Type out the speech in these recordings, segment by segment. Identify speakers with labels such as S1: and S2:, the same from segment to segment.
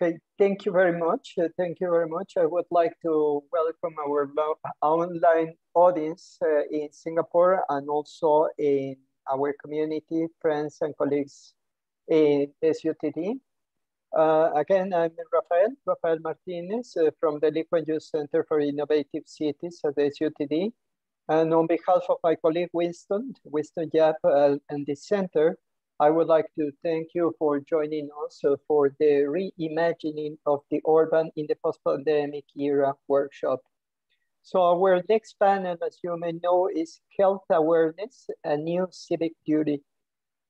S1: Okay, thank you very much. Uh, thank you very much. I would like to welcome our online audience uh, in Singapore and also in our community, friends and colleagues in SUTD. Uh, again, I'm Rafael, Rafael Martinez uh, from the Kuan Yew Center for Innovative Cities at SUTD. And on behalf of my colleague Winston, Winston Yap uh, and the center, I would like to thank you for joining us for the reimagining of the urban in the post-pandemic era workshop. So our next panel, as you may know, is health awareness, a new civic duty.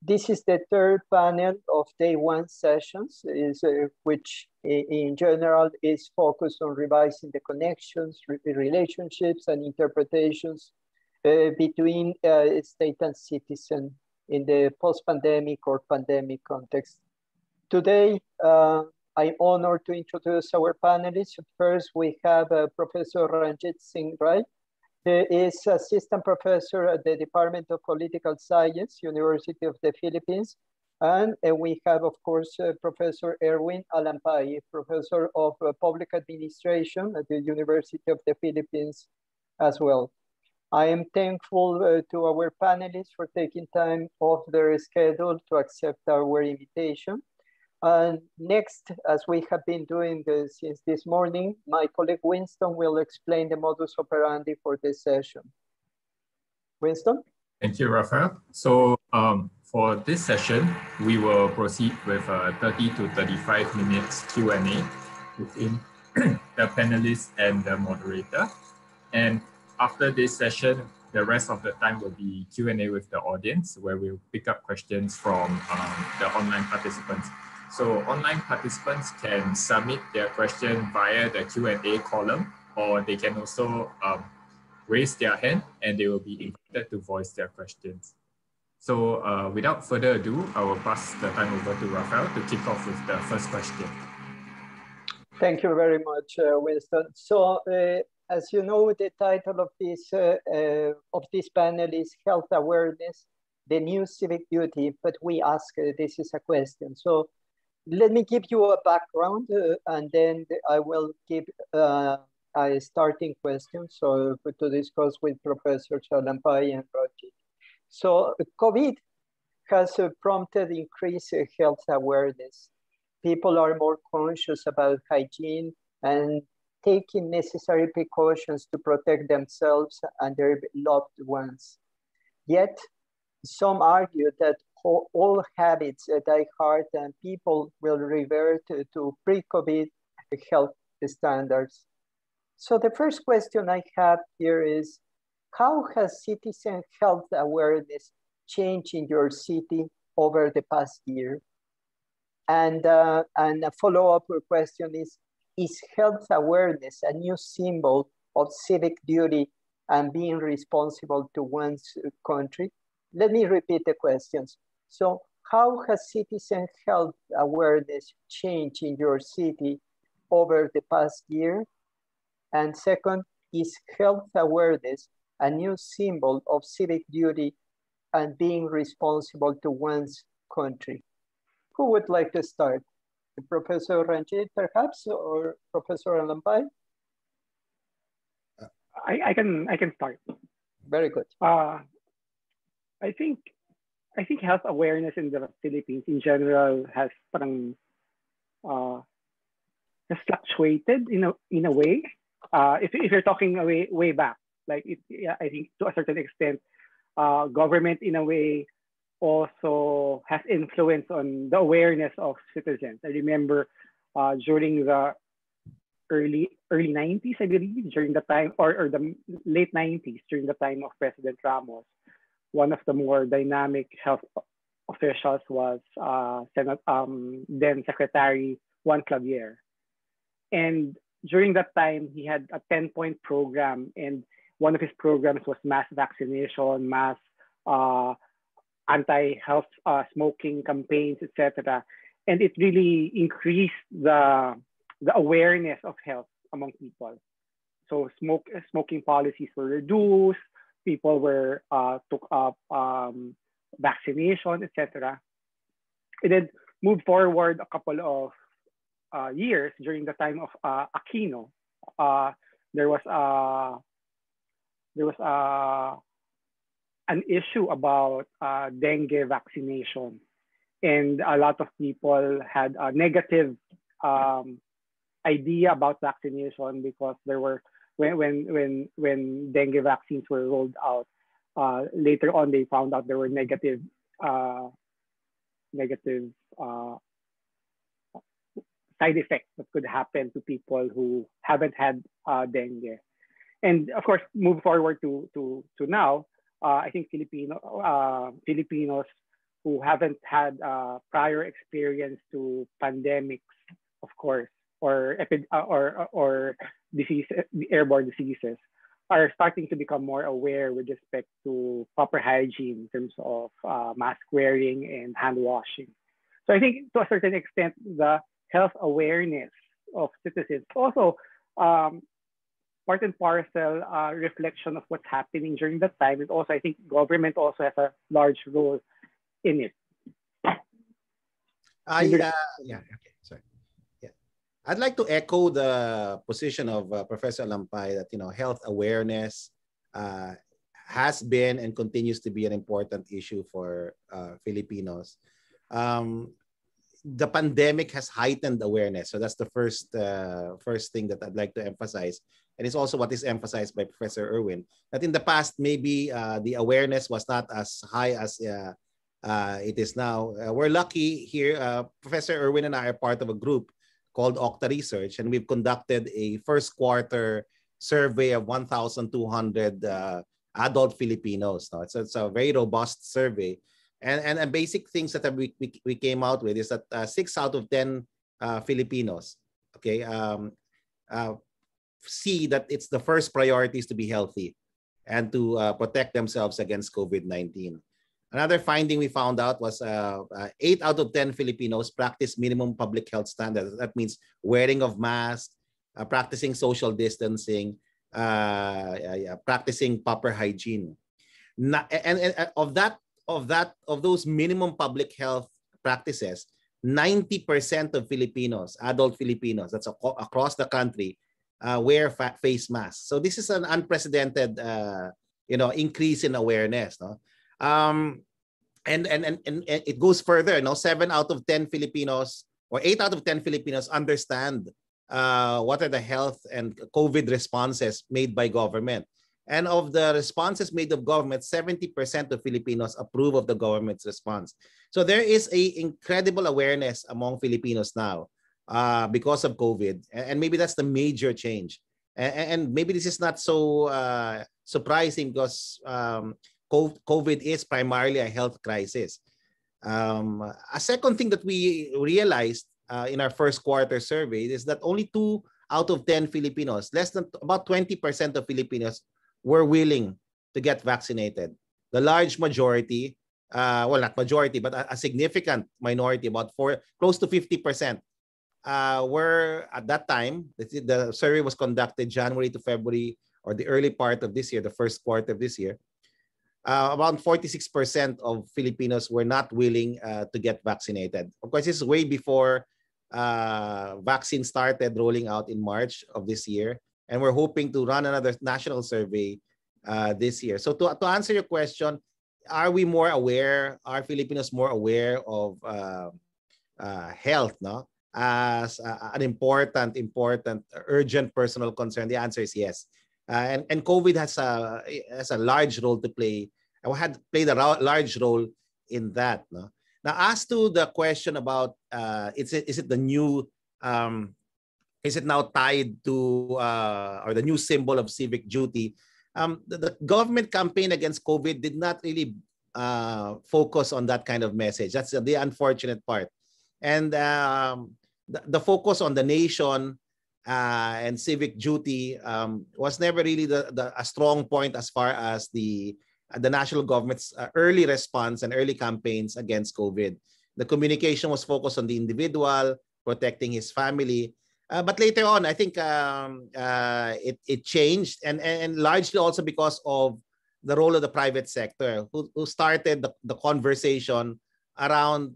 S1: This is the third panel of day one sessions, is, uh, which in general is focused on revising the connections, relationships and interpretations uh, between uh, state and citizen in the post-pandemic or pandemic context. Today, uh, I'm honored to introduce our panelists. First, we have uh, Professor Ranjit Singh Rye. He is assistant professor at the Department of Political Science, University of the Philippines. And uh, we have, of course, uh, Professor Erwin Alampay, Professor of uh, Public Administration at the University of the Philippines as well. I am thankful uh, to our panelists for taking time off their schedule to accept our invitation. And next, as we have been doing this since this morning, my colleague Winston will explain the modus operandi for this session. Winston?
S2: Thank you, Rafael. So um, for this session, we will proceed with a 30 to 35 minutes Q&A within the panelists and the moderator. And after this session, the rest of the time will be Q&A with the audience where we'll pick up questions from um, the online participants. So online participants can submit their question via the Q&A column or they can also um, raise their hand and they will be invited to voice their questions. So uh, without further ado, I will pass the time over to Rafael to kick off with the first question.
S1: Thank you very much, uh, Winston. So uh, as you know, the title of this, uh, uh, of this panel is Health Awareness, the New Civic Duty, but we ask, uh, this is a question. So let me give you a background uh, and then I will give uh, a starting question so to discuss with Professor Alampay and Roger. So COVID has uh, prompted increased health awareness. People are more conscious about hygiene and taking necessary precautions to protect themselves and their loved ones. Yet, some argue that all habits die hard and people will revert to pre-COVID health standards. So the first question I have here is, how has citizen health awareness changed in your city over the past year? And, uh, and a follow-up question is, is health awareness a new symbol of civic duty and being responsible to one's country? Let me repeat the questions. So how has citizen health awareness changed in your city over the past year? And second, is health awareness a new symbol of civic duty and being responsible to one's country? Who would like to start? Professor Ranjit, perhaps, or Professor Alampay?
S3: I, I can I can start.
S1: Very good.
S3: Uh, I think I think health awareness in the Philippines in general has parang, uh, has fluctuated in a in a way. Uh, if if you're talking way way back, like it, yeah, I think to a certain extent, uh, government in a way also has influence on the awareness of citizens. I remember uh, during the early early 90s, I believe, during the time or, or the late 90s, during the time of President Ramos, one of the more dynamic health officials was uh, Senate, um, then Secretary Juan Flavier. And during that time, he had a 10-point program, and one of his programs was mass vaccination, mass uh, anti-health uh, smoking campaigns, etc. And it really increased the, the awareness of health among people. So smoke, smoking policies were reduced, people were uh, took up um, vaccination, etc. And then moved forward a couple of uh, years during the time of uh, Aquino, uh, there was a there was uh, an issue about uh, dengue vaccination, and a lot of people had a negative um, idea about vaccination because there were when when when when dengue vaccines were rolled out. Uh, later on, they found out there were negative uh, negative uh, side effects that could happen to people who haven't had uh, dengue. And of course, move forward to to to now, uh, I think Filipino uh, Filipinos who haven't had uh, prior experience to pandemics, of course, or uh, or or disease, airborne diseases, are starting to become more aware with respect to proper hygiene in terms of uh, mask wearing and hand washing. So I think to a certain extent, the health awareness of citizens also um, part and parcel uh, reflection of what's happening during that time. And also, I think government also has a large role in it.
S4: I, uh, yeah, okay, sorry. Yeah. I'd like to echo the position of uh, Professor Alampay that, you know, health awareness uh, has been and continues to be an important issue for uh, Filipinos. Um, the pandemic has heightened awareness. So that's the first uh, first thing that I'd like to emphasize. And it's also what is emphasized by Professor Erwin, that in the past, maybe uh, the awareness was not as high as uh, uh, it is now. Uh, we're lucky here. Uh, Professor Erwin and I are part of a group called Octa Research, and we've conducted a first quarter survey of 1,200 uh, adult Filipinos. Now, it's, it's a very robust survey and, and, and basic things that we, we, we came out with is that six out of 10 uh, Filipinos, okay, um, uh, see that it's the first priority is to be healthy and to uh, protect themselves against COVID-19. Another finding we found out was uh, uh, 8 out of 10 Filipinos practice minimum public health standards. That means wearing of masks, uh, practicing social distancing, uh, practicing proper hygiene. Na- and, and, of that of that of those minimum public health practices, 90% of Filipinos, adult Filipinos, that's across the country, uh, wear face masks. So this is an unprecedented, uh, you know, increase in awareness. No? Um, and, and, and, and it goes further. Know, seven out of 10 Filipinos or eight out of 10 Filipinos understand uh, what are the health and COVID responses made by government. And of the responses made of government, 70% of Filipinos approve of the government's response. So there is a incredible awareness among Filipinos now uh, because of COVID. And maybe that's the major change. And, maybe this is not so uh, surprising because um, COVID is primarily a health crisis. Um, a second thing that we realized uh, in our first quarter survey is that only two out of 10 Filipinos, less than about 20% of Filipinos were willing to get vaccinated. The large majority, uh, well, not majority, but a, a significant minority, about four, close to 50%, uh, were at that time, the, survey was conducted January to February or the early part of this year, the first quarter of this year. Uh, around 46% of Filipinos were not willing uh, to get vaccinated. Of course, this is way before uh, vaccine started rolling out in March of this year and we're hoping to run another national survey uh, this year. So to, to answer your question, are we more aware? Are Filipinos more aware of uh, uh, health, no, as uh, an important, important, urgent personal concern? The answer is yes. Uh, and and COVID has a has a large role to play. I had played a large role in that. No? Now, as to the question about uh, is it is it the new um, is it now tied to uh, or the new symbol of civic duty? Um, the, the, government campaign against COVID did not really uh, focus on that kind of message. That's the unfortunate part. And um, the, focus on the nation uh, and civic duty um, was never really the, the, a strong point as far as the, the national government's uh, early response and early campaigns against COVID. The communication was focused on the individual, protecting his family, uh, but later on, I think um, uh, it, it changed, and, and largely also because of the role of the private sector, who, who started the, the conversation around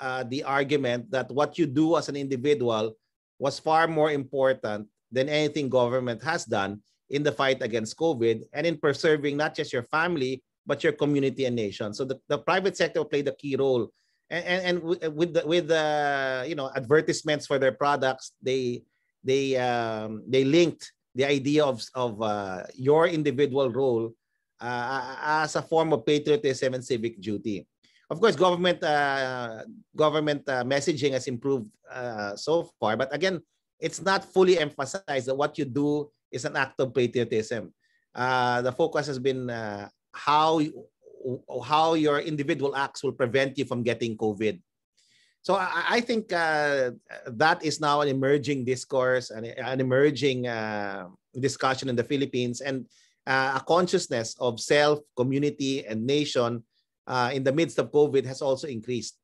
S4: uh, the argument that what you do as an individual was far more important than anything government has done in the fight against COVID and in preserving not just your family, but your community and nation. So the, the private sector played a key role. And, and, and with the, with the you know advertisements for their products, they they um, they linked the idea of, of uh, your individual role uh, as a form of patriotism and civic duty. Of course, government uh, government uh, messaging has improved uh, so far, but again, it's not fully emphasized that what you do is an act of patriotism. Uh, the focus has been uh, how how your individual acts will prevent you from getting COVID. So I, I think uh, that is now an emerging discourse, and an emerging discussion in the Philippines, and a consciousness of self, community, and nation uh, in the midst of COVID has also increased.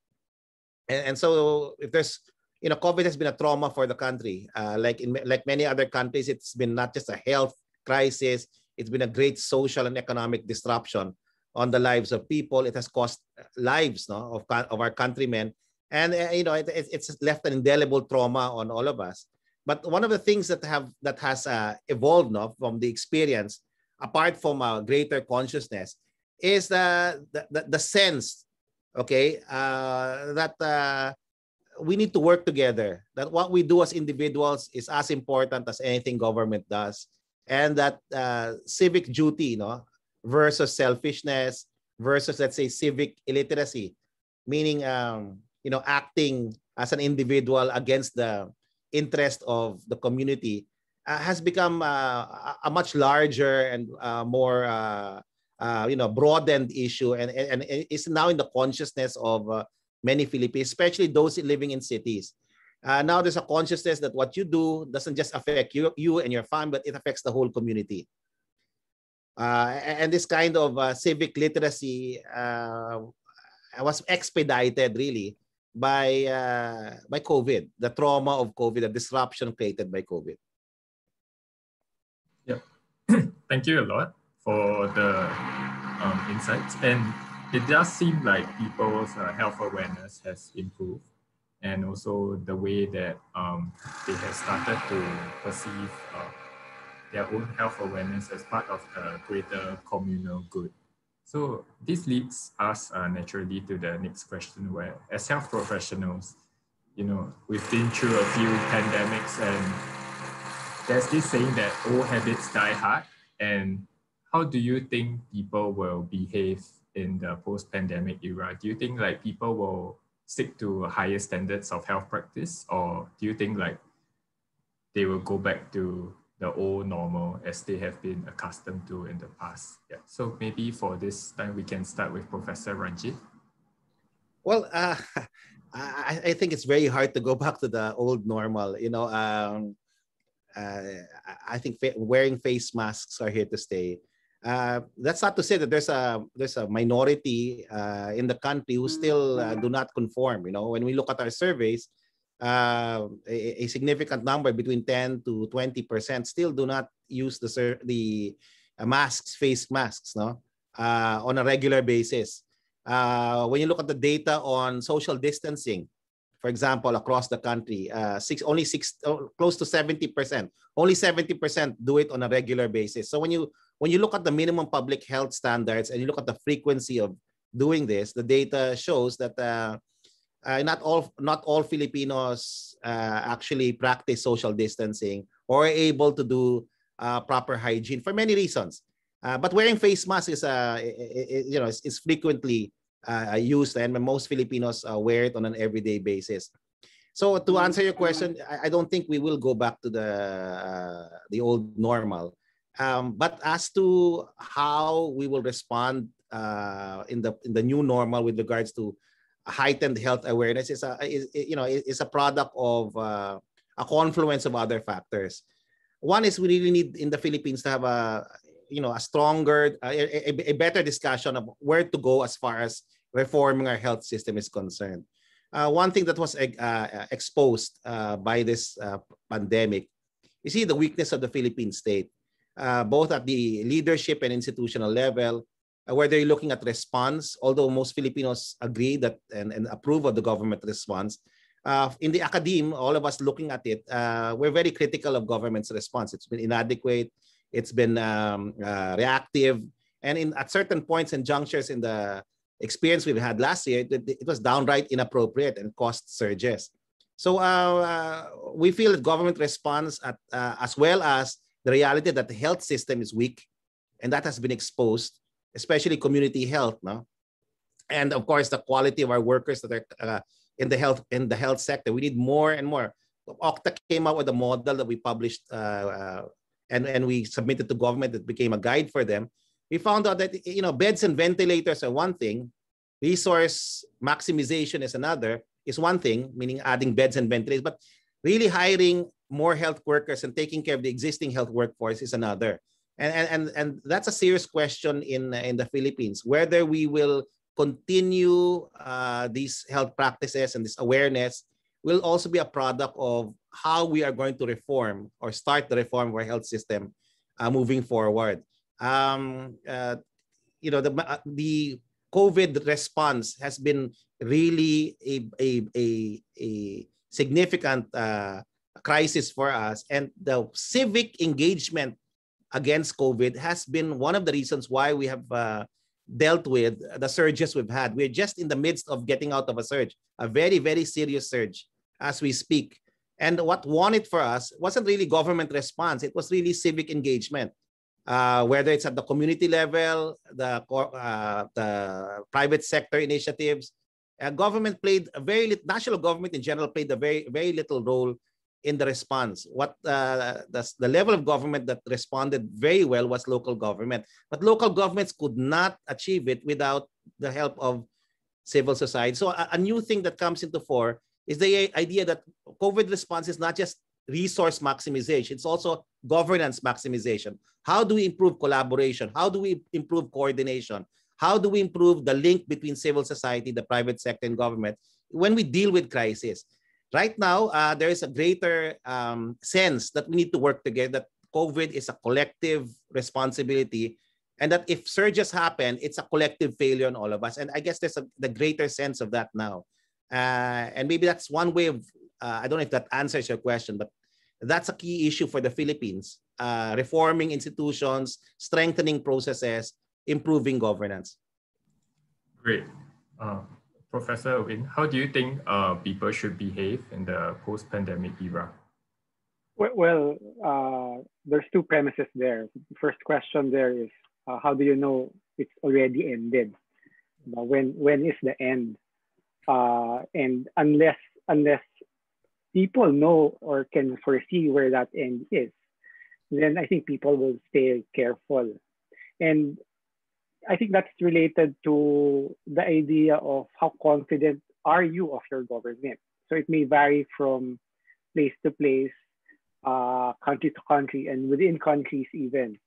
S4: And, and, so if there's, you know, COVID has been a trauma for the country. Uh, like in like many other countries, it's been not just a health crisis, it's been a great social and economic disruption on the lives of people. It has cost lives no, of, of our countrymen. And, uh, you know, it, it's left an indelible trauma on all of us. But one of the things that have that has uh, evolved from the experience, apart from a greater consciousness, is the the, the sense, okay, uh, that uh, we need to work together. That what we do as individuals is as important as anything government does, and that uh, civic duty, know, versus selfishness versus let's say civic illiteracy, meaning um, you know acting as an individual against the interest of the community uh, has become uh, a much larger and uh, more uh, you know broadened issue and, and, and it's now in the consciousness of uh, many Filipinos, especially those living in cities. Uh, now there's a consciousness that what you do doesn't just affect you, you and your family, but it affects the whole community. Uh, and this kind of uh, civic literacy was expedited really by by COVID, the trauma of COVID, the disruption created by COVID.
S2: Yeah, thank you a lot for the um, insights. And it does seem like people's uh, health awareness has improved and also the way that um, they have started to perceive uh, their own health awareness as part of the greater communal good. So this leads us uh, naturally to the next question where as health professionals, you know, we've been through a few pandemics and there's this saying that old habits die hard and how do you think people will behave in the post-pandemic era? Do you think like people will stick to higher standards of health practice, or do you think like they will go back to the old normal as they have been accustomed to in the past? Yeah. So maybe for this time we can start with Professor Ranjit.
S4: Well, uh, I, I think it's very hard to go back to the old normal. You know, um, uh, I think wearing face masks are here to stay. Uh, that's not to say that there's a there's a minority uh, in the country who still uh, do not conform. You know, when we look at our surveys, uh, a, a, significant number between 10 to 20 percent still do not use the the uh, masks, face masks, no, on a regular basis. when you look at the data on social distancing, for example, across the country, six only six oh, close to 70 percent, only 70 percent do it on a regular basis. So when you when you look at the minimum public health standards and you look at the frequency of doing this, the data shows that uh, uh, not all not all Filipinos uh, actually practice social distancing or are able to do uh, proper hygiene for many reasons. Uh, but wearing face masks is, uh, you know, is, is frequently used, and most Filipinos wear it on an everyday basis. So to answer your question, I, I don't think we will go back to the the old normal. Um, but as to how we will respond uh, in the in the new normal with regards to heightened health awareness is a is, you know is a product of uh, a confluence of other factors. One is we really need in the Philippines to have a you know a stronger a, a, a better discussion of where to go as far as reforming our health system is concerned. Uh, one thing that was uh, exposed uh, by this uh, pandemic is see the weakness of the Philippine state uh, both at the leadership and institutional level, uh, where they're looking at response, although most Filipinos agree that and, and approve of the government response, uh, in the academe, all of us looking at it, uh, we're very critical of government's response. It's been inadequate. It's been um, uh, reactive. And in at certain points and junctures in the experience we've had last year, it, it was downright inappropriate and cost surges. So we feel that government response at, as well as the reality that the health system is weak, and that has been exposed, especially community health, no? and of course the quality of our workers that are uh, in the health in the health sector. We need more and more. OCTA came out with a model that we published uh, uh, and and we submitted to government that became a guide for them. We found out that you know beds and ventilators are one thing, resource maximization is another. Is one thing, meaning adding beds and ventilators, but really hiring more health workers and taking care of the existing health workforce is another. And, and, and, and that's a serious question in, in the Philippines, whether we will continue uh, these health practices and this awareness will also be a product of how we are going to reform or start the reform of our health system uh, moving forward. Um, uh, you know, the, uh, the COVID response has been really a, a, a, a significant uh, crisis for us. And the civic engagement against COVID has been one of the reasons why we have uh, dealt with the surges we've had. We're just in the midst of getting out of a surge, a very, very serious surge as we speak. And what won it for us wasn't really government response, it was really civic engagement. Uh, whether it's at the community level, the, uh, the private sector initiatives, uh, government played a very little, national government in general played a very, very little role in the response. What uh, the, the level of government that responded very well was local government. But local governments could not achieve it without the help of civil society. So a, a new thing that comes into fore is the idea that COVID response is not just resource maximization, it's also governance maximization. How do we improve collaboration? How do we improve coordination? How do we improve the link between civil society, the private sector, and government when we deal with crisis? Right now, uh, there is a greater um, sense that we need to work together, that COVID is a collective responsibility, and that if surges happen, it's a collective failure on all of us. And I guess there's a, the greater sense of that now. Uh, and maybe that's one way of, uh, I don't know if that answers your question, but that's a key issue for the Philippines, uh, reforming institutions, strengthening processes, improving governance.
S2: Great. Uh, Professor Erwin, how do you think uh, people should behave in the post-pandemic era?
S3: Well, uh, there's two premises there. The first question there is, uh, how do you know it's already ended? when when is the end? Uh, and unless unless people know or can foresee where that end is, then I think people will stay careful. And I think that's related to the idea of how confident are you of your government. So it may vary from place to place, uh, country to country, and within countries even.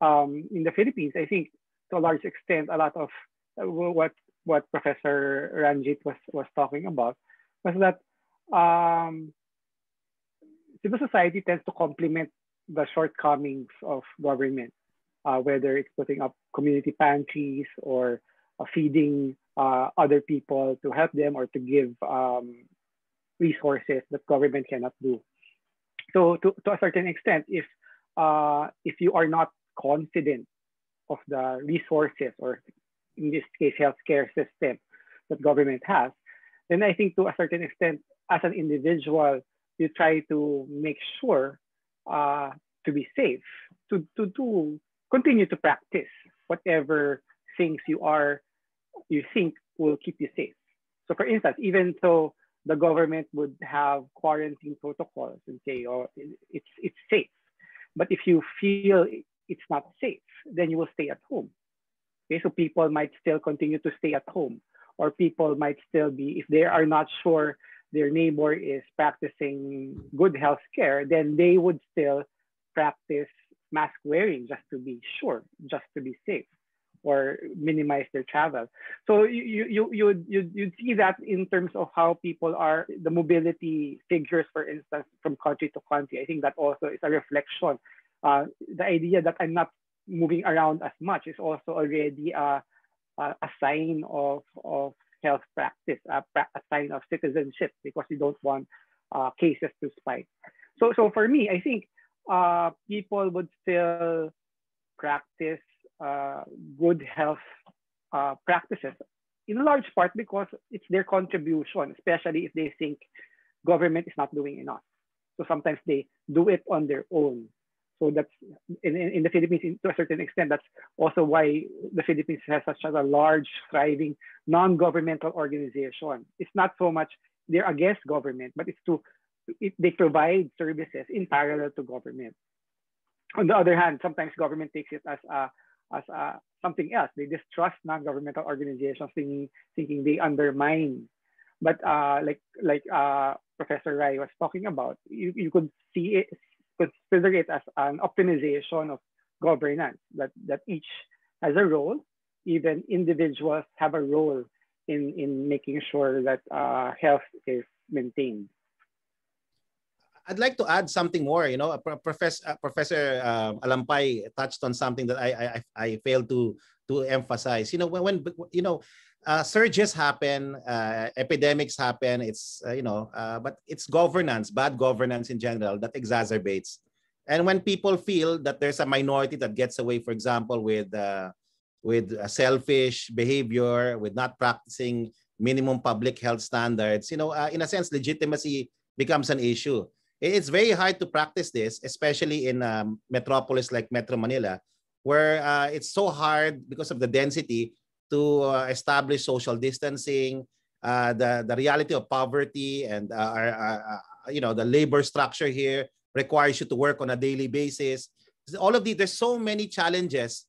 S3: Um, in the Philippines, I think to a large extent, a lot of uh, what what Professor Ranjit was was talking about was that um, civil society tends to complement the shortcomings of government uh, whether it's putting up community pantries or uh, feeding uh, other people to help them or to give um, resources that government cannot do. So to, to a certain extent, if uh, if you are not confident of the resources or in this case healthcare system that government has, then I think to a certain extent, as an individual, you try to make sure uh, to be safe, to, to do continue to practice whatever things you are you think will keep you safe. So for instance, even though the government would have quarantine protocols and say, oh, it's, it's safe. But if you feel it's not safe, then you will stay at home. Okay, so people might still continue to stay at home, or people might still be, if they are not sure their neighbor is practicing good health care, then they would still practice mask wearing just to be sure, just to be safe or minimize their travel. So you you you you you see that in terms of how people are the mobility figures, for instance, from country to country. I think that also is a reflection. Uh, the idea that I'm not moving around as much is also already a, a, sign of of health practice, a, a sign of citizenship, because you don't want uh, cases to spike. So, so for me, I think uh, people would still practice uh, good health uh, practices in large part because it's their contribution, especially if they think government is not doing enough. So sometimes they do it on their own. So that's in, in, the Philippines, in, to a certain extent, that's also why the Philippines has such a large, thriving, non-governmental organization. It's not so much they're against government, but it's to it, they provide services in parallel to government. On the other hand, sometimes government takes it as a as a, something else. They distrust non-governmental organizations, thinking thinking they undermine. But uh, like like uh, Professor Rye was talking about, you, you could see it, consider it as an optimization of governance, that, that each has a role, even individuals have a role in, in making sure that uh, health is maintained.
S4: I'd like to add something more. You know, uh, Professor Professor um, Alampay touched on something that I I, I failed to to emphasize. You know, when, when you know uh, surges happen, uh, epidemics happen. It's uh, you know, uh, but it's governance, bad governance in general that exacerbates. And when people feel that there's a minority that gets away, for example, with uh, with selfish behavior, with not practicing minimum public health standards, you know, in a sense, legitimacy becomes an issue. It's very hard to practice this, especially in a um, metropolis like Metro Manila, where it's so hard because of the density to uh, establish social distancing, uh, the, the reality of poverty and uh, our, our, you know the labor structure here requires you to work on a daily basis. All of these, there's so many challenges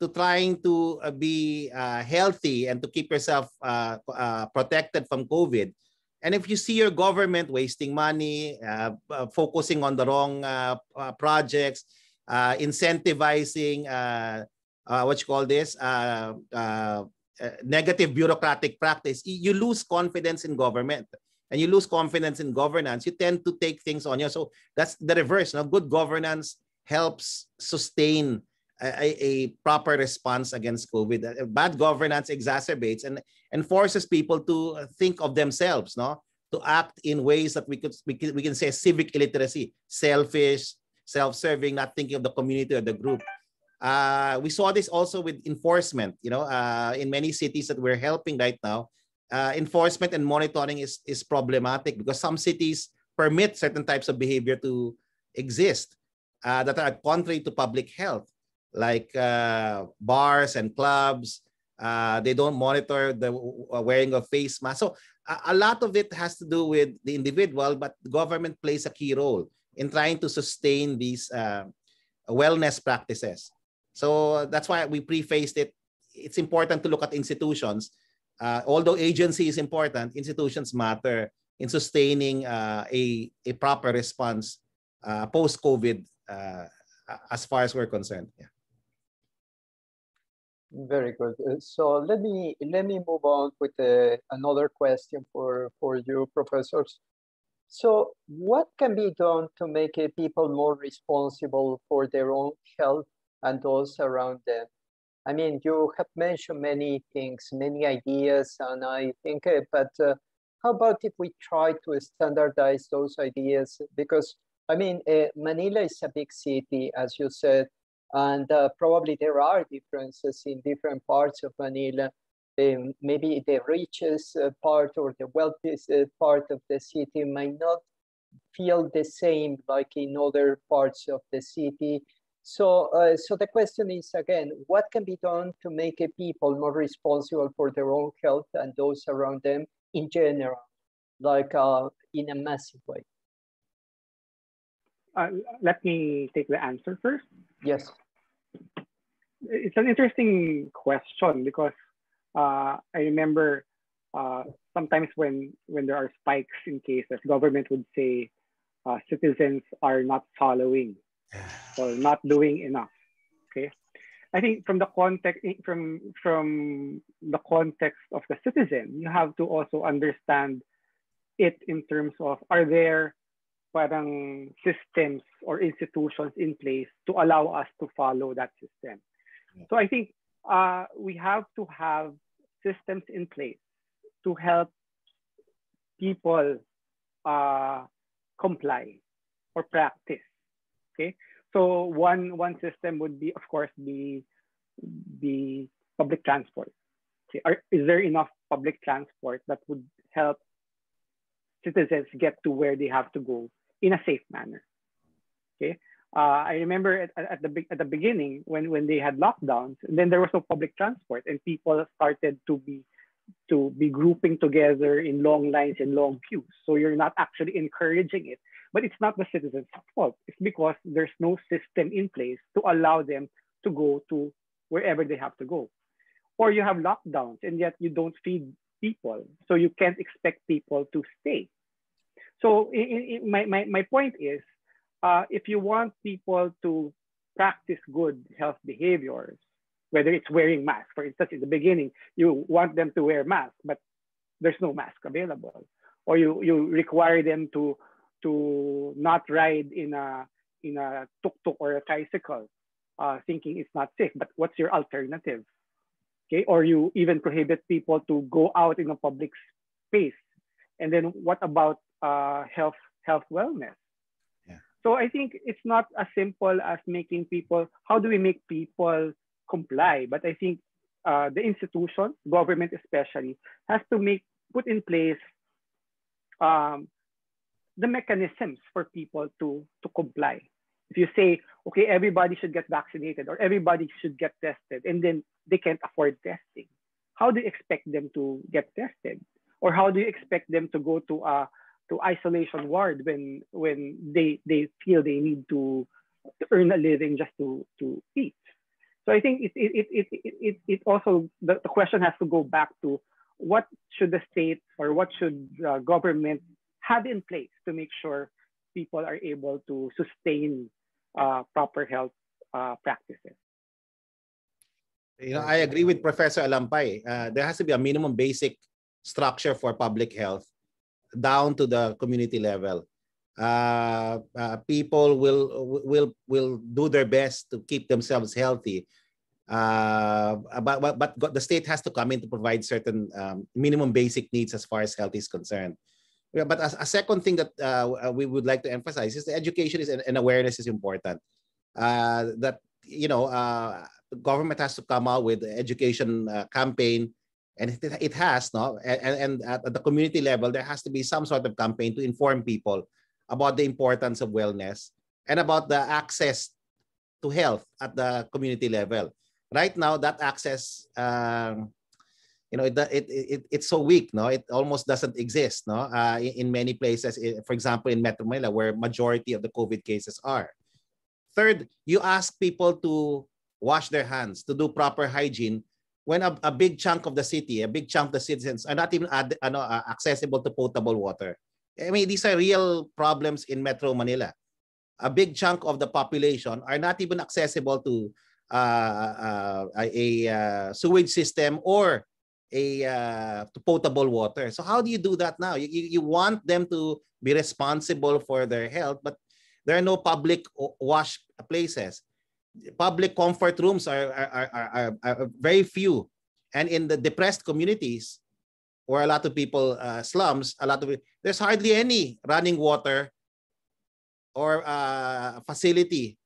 S4: to trying to uh, be uh, healthy and to keep yourself uh, protected from COVID. And if you see your government wasting money, focusing on the wrong projects, incentivizing uh, what you call this uh, uh, uh, negative bureaucratic practice, you lose confidence in government and you lose confidence in governance. You tend to take things on you. So that's the reverse. Now, good governance helps sustain a, a, proper response against COVID. Uh, bad governance exacerbates and, and forces people to think of themselves, no? to act in ways that we could we can, we can say civic illiteracy, selfish, self-serving, not thinking of the community or the group. Uh, we saw this also with enforcement. You know, uh, in many cities that we're helping right now, uh, enforcement and monitoring is is problematic because some cities permit certain types of behavior to exist uh, that are contrary to public health, like uh, bars and clubs. Uh, they don't monitor the wearing of face masks. So a, a lot of it has to do with the individual, but the government plays a key role in trying to sustain these wellness practices. So that's why we prefaced it. It's important to look at institutions. Uh, although agency is important, institutions matter in sustaining uh, a, a proper response uh, post-COVID uh, as far as we're concerned. Yeah.
S1: Very good. Uh, so let me let me move on with uh, another question for for you, professors. So what can be done to make people more responsible for their own health and those around them. I mean, you have mentioned many things, many ideas, and I think, uh, but uh, how about if we try to standardize those ideas? Because, I mean, uh, Manila is a big city, as you said, and uh, probably there are differences in different parts of Manila. Um, maybe the richest uh, part or the wealthiest uh, part of the city might not feel the same like in other parts of the city so, uh, so the question is again, what can be done to make a people more responsible for their own health and those around them in general, like uh, in a massive way?
S3: Uh, let me take the answer first.
S1: Yes.
S3: It's an interesting question because uh, I remember uh, sometimes when when there are spikes in cases, government would say uh, citizens are not following or not doing enough. Okay. I think from the context from from the context of the citizen, you have to also understand it in terms of are there parang systems or institutions in place to allow us to follow that system. So I think uh, we have to have systems in place to help people uh, comply or practice. Okay, so one one system would be, of course, the the public transport. Okay, Are, is there enough public transport that would help citizens get to where they have to go in a safe manner? Okay, uh, I remember at, at the at the beginning when when they had lockdowns, then there was no public transport, and people started to be to be grouping together in long lines and long queues. So you're not actually encouraging it, but it's not the citizens' fault. It's because there's no system in place to allow them to go to wherever they have to go. Or you have lockdowns and yet you don't feed people. So you can't expect people to stay. So in, in, my, my, my point is, uh, if you want people to practice good health behaviors, whether it's wearing masks. For instance, in the beginning, you want them to wear masks, but there's no mask available. Or you, you require them to, to not ride in a, in a tuk-tuk or a tricycle, uh, thinking it's not safe. But what's your alternative? Okay, or you even prohibit people to go out in a public space. And then what about uh, health, health wellness? So I think it's not as simple as making people, how do we make people comply. But I think uh, the institution, government especially, has to make put in place um, the mechanisms for people to to comply. If you say, okay, everybody should get vaccinated or everybody should get tested, and then they can't afford testing, how do you expect them to get tested? Or how do you expect them to go to a to isolation ward when when they they feel they need to, to earn a living just to to eat? So I think it, it, it, it, it, it also, the, the question has to go back to what should the state or what should the government have in place to make sure people are able to sustain uh, proper health uh, practices.
S4: You know, I agree with Professor Alampay. Uh, there has to be a minimum basic structure for public health down to the community level. Uh, uh, people will will will do their best to keep themselves healthy. Uh, but, but, the state has to come in to provide certain um, minimum basic needs as far as health is concerned. Yeah, but a, a second thing that uh, we would like to emphasize is the education is and awareness is important. Uh, that you know, uh, government has to come out with education uh, campaign, and it, has no, and, and at the community level there has to be some sort of campaign to inform people about the importance of wellness and about the access to health at the community level. Right now, that access, um, you know, it, it, it, it's so weak, no? It almost doesn't exist, no? Uh, in, many places, for example, in Metro Manila, where majority of the COVID cases are. Third, you ask people to wash their hands, to do proper hygiene, when a, a big chunk of the city, a big chunk of the citizens are not even ad, ano, uh, accessible to potable water. I mean, these are real problems in Metro Manila. A big chunk of the population are not even accessible to uh, uh, a uh, sewage system or a uh, potable water. So how do you do that now? You, you want them to be responsible for their health, but there are no public wash places. Public comfort rooms are, are, are, are, very few. And in the depressed communities, where a lot of people uh, slums, a lot of there's hardly any running water or uh, facility,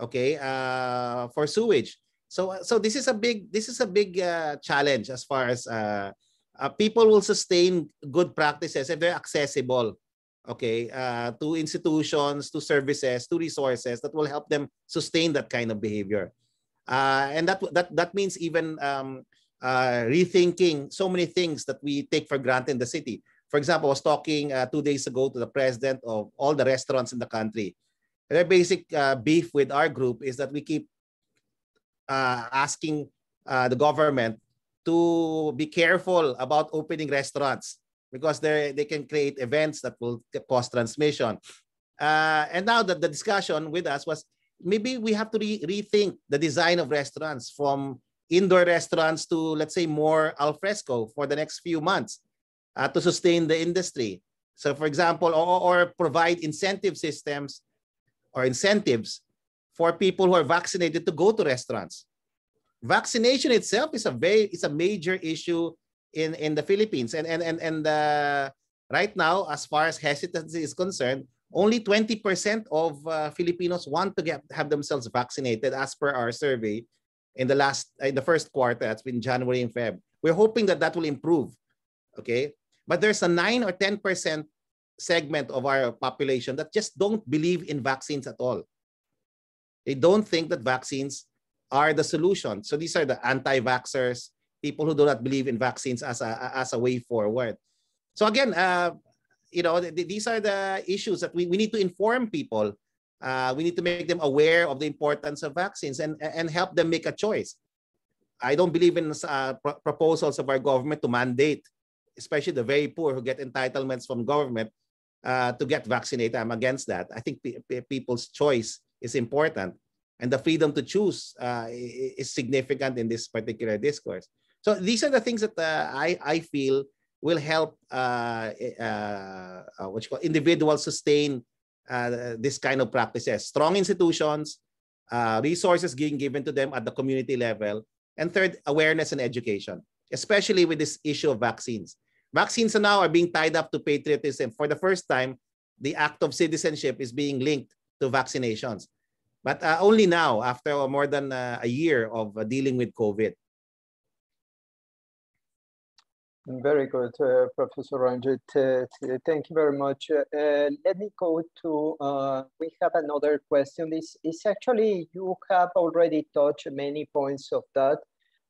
S4: okay, uh, for sewage. So so this is a big this is a big uh, challenge as far as uh, uh, people will sustain good practices if they're accessible, okay, uh, to institutions, to services, to resources that will help them sustain that kind of behavior. Uh, and that that that means even um, uh, rethinking so many things that we take for granted in the city. For example, I was talking uh, two days ago to the president of all the restaurants in the country. Their basic uh, beef with our group is that we keep uh, asking the government to be careful about opening restaurants because they they can create events that will cause transmission. Uh, and now that the discussion with us was maybe we have to re- rethink the design of restaurants from indoor restaurants to, let's say, more al fresco for the next few months uh, to sustain the industry. So, for example, or, or provide incentive systems or incentives for people who are vaccinated to go to restaurants. Vaccination itself is a very is a major issue in, in the Philippines. And, and, and, and uh, right now, as far as hesitancy is concerned, only 20% of uh, Filipinos want to get have themselves vaccinated as per our survey in the last in the first quarter that's been January and Feb. We're hoping that that will improve. Okay? But there's a 9 or 10% segment of our population that just don't believe in vaccines at all. They don't think that vaccines are the solution. So these are the anti-vaxxers, people who do not believe in vaccines as a as a way forward. So again, uh, you know, th- these are the issues that we, we need to inform people. Uh, we need to make them aware of the importance of vaccines and, and help them make a choice. I don't believe in uh, pro- proposals of our government to mandate, especially the very poor who get entitlements from government uh, to get vaccinated. I'm against that. I think p- p- people's choice is important, and the freedom to choose uh, is significant in this particular discourse. So these are the things that uh, I I feel will help uh, uh, uh, what you call individuals sustain uh, this kind of practices. Strong institutions, uh, resources being given to them at the community level, and third, awareness and education, especially with this issue of vaccines. Vaccines now are being tied up to patriotism. For the first time, the act of citizenship is being linked to vaccinations. But uh, only now, after more than uh, a year of uh, dealing with COVID.
S1: Very good, uh, Professor Ranjit. Uh, thank you very much. Uh, let me go to, uh, we have another question. This is actually, you have already touched many points of that,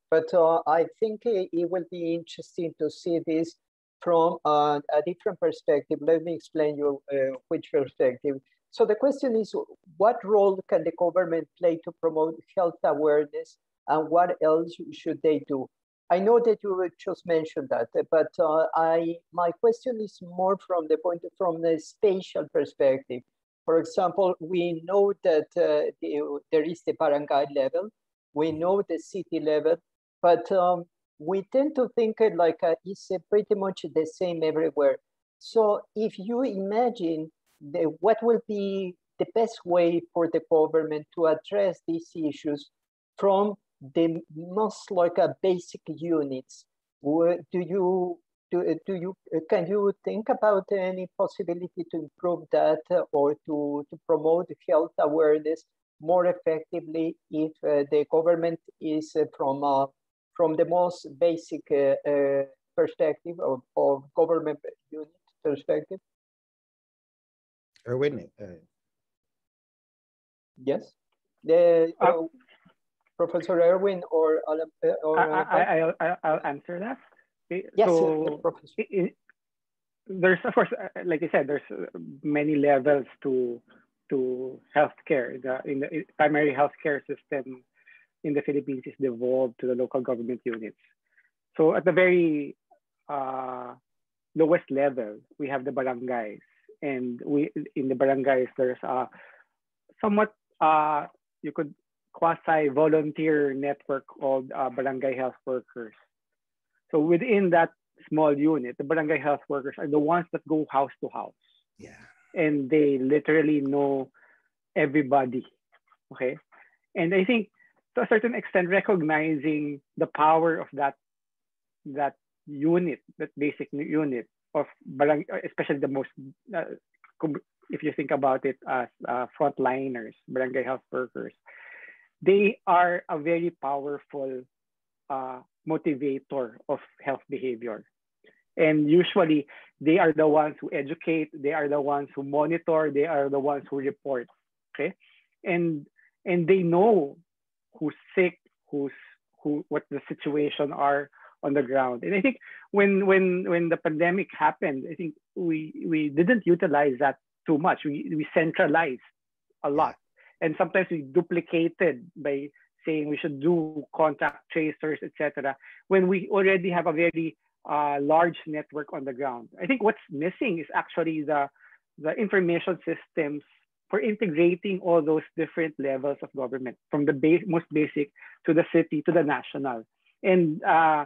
S1: but uh, I think it, it, will be interesting to see this from a different perspective. Let me explain you uh, which perspective. So the question is, what role can the government play to promote health awareness and what else should they do? I know that you just mentioned that, but uh, I my question is more from the point of, from the spatial perspective. For example, we know that uh, the, there is the barangay level, we know the city level, but um, we tend to think it like uh, it's pretty much the same everywhere. So if you imagine the, what will be the best way for the government to address these issues from the most like a basic units. Do you do, do you can you think about any possibility to improve that or to, to promote health awareness more effectively if uh, the government is uh, from uh, from the most basic uh, uh, perspective of, of government unit perspective?
S4: Erwin. Uh,
S1: yes. The, Professor Erwin or, uh, or
S3: I, I, I, I'll answer that.
S1: Yes, so
S3: it, there's of course, uh, like I said, there's uh, many levels to to healthcare. The in the primary healthcare system in the Philippines is devolved to the local government units. So at the very uh, lowest level, we have the barangays, and we in the barangays there's a somewhat uh, you could quasi-volunteer network called uh, barangay health workers. So within that small unit, the barangay health workers are the ones that go house to house.
S4: Yeah.
S3: And they literally know everybody. Okay. And I think to a certain extent, recognizing the power of that that unit, that basic unit of barangay, especially the most, uh, if you think about it as uh, frontliners, barangay health workers, they are a very powerful uh, motivator of health behavior. And usually they are the ones who educate, they are the ones who monitor, they are the ones who report. Okay. And and they know who's sick, who's who what the situation are on the ground. And I think when when when the pandemic happened, I think we we didn't utilize that too much. We we centralized a lot and sometimes we duplicated by saying we should do contact tracers, etc. When we already have a very uh, large network on the ground. I think what's missing is actually the the information systems for integrating all those different levels of government, from the base, most basic to the city to the national. And uh,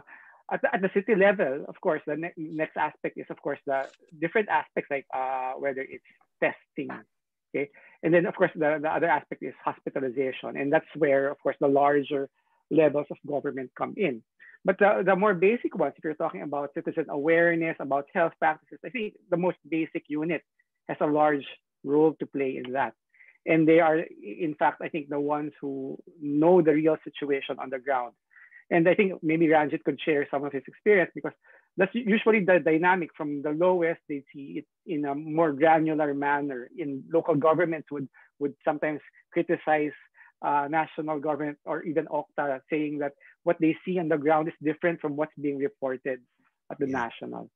S3: at, the, at the city level, of course, the ne next aspect is, of course, the different aspects like uh, whether it's testing, okay, and then, of course, the, the other aspect is hospitalization. And that's where, of course, the larger levels of government come in. But the, the more basic ones, if you're talking about citizen awareness, about health practices, I think the most basic unit has a large role to play in that. And they are, in fact, I think the ones who know the real situation on the ground. And I think maybe Ranjit could share some of his experience because that's usually the dynamic from the lowest. They see it in a more granular manner. In local governments would would sometimes criticize uh, national government or even OCTA saying that what they see on the ground is different from what's being reported at the yeah. national.